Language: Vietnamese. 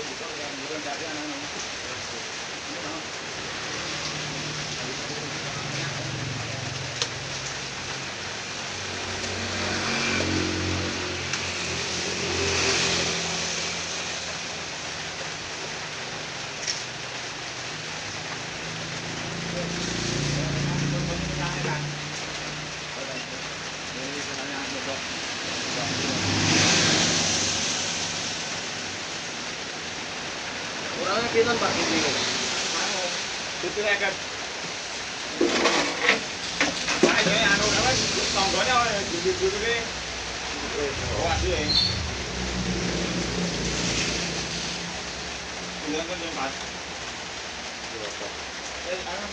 Murugan Kurangnya kita Pak ini. Itu kan. Pak ini anu apa? Tonggolnya duduk-duduk ini. Wah, dia. Ini kan yang pas. Eh, anu.